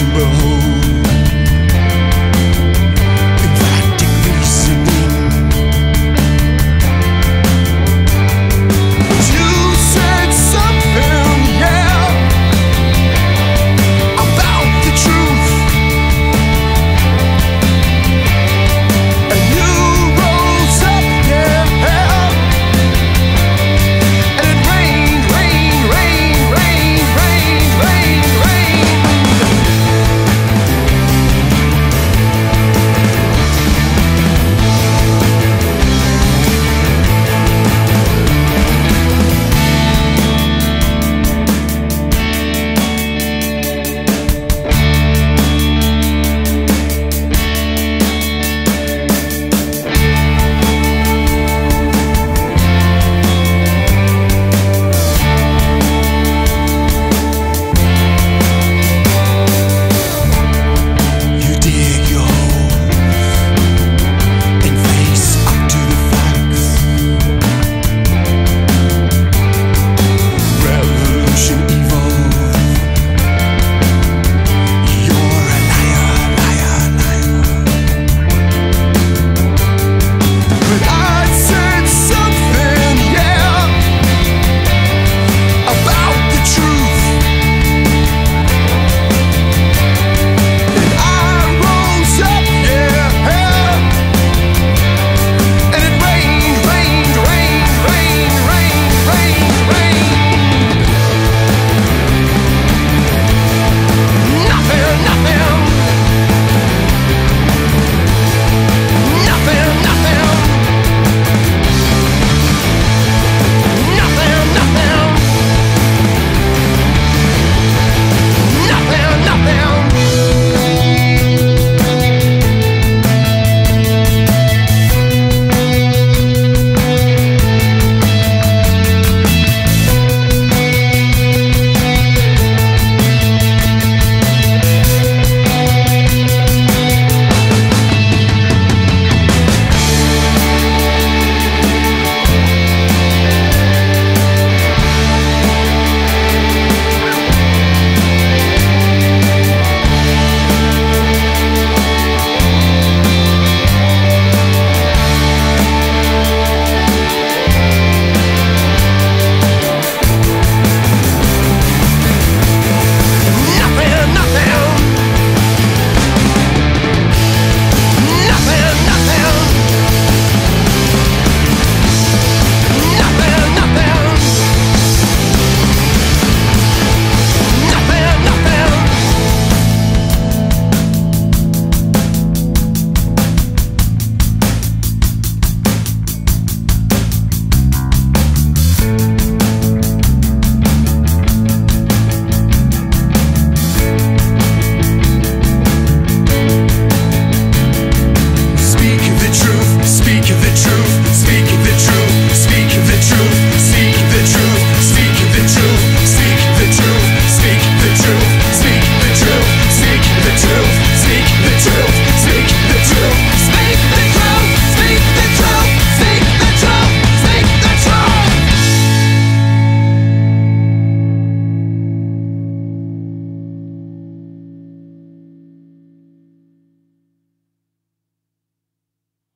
you behold